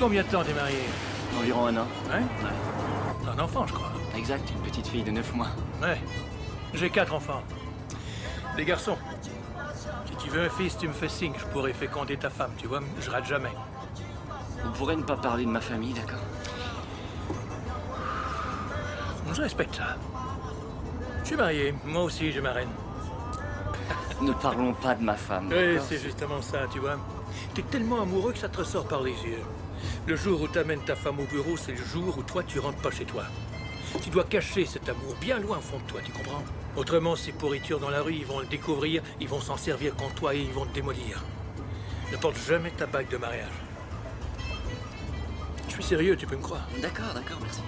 combien de temps t'es marié Environ un an. Ouais Ouais. Un enfant, je crois. Exact, une petite fille de 9 mois. Ouais. J'ai quatre enfants. Des garçons. Si tu veux un fils, tu me fais signe. Je pourrais féconder ta femme, tu vois. Je rate jamais. Vous pourrez ne pas parler de ma famille, d'accord Je respecte ça. Je suis marié. Moi aussi, j'ai ma reine. Ne parlons pas de ma femme. Oui, c'est justement ça, tu vois. T'es tellement amoureux que ça te ressort par les yeux. Le jour où t'amènes ta femme au bureau, c'est le jour où toi, tu rentres pas chez toi. Tu dois cacher cet amour bien loin au fond de toi, tu comprends Autrement, ces pourritures dans la rue, ils vont le découvrir, ils vont s'en servir contre toi et ils vont te démolir. Ne porte jamais ta bague de mariage. Je suis sérieux, tu peux me croire. D'accord, d'accord, merci.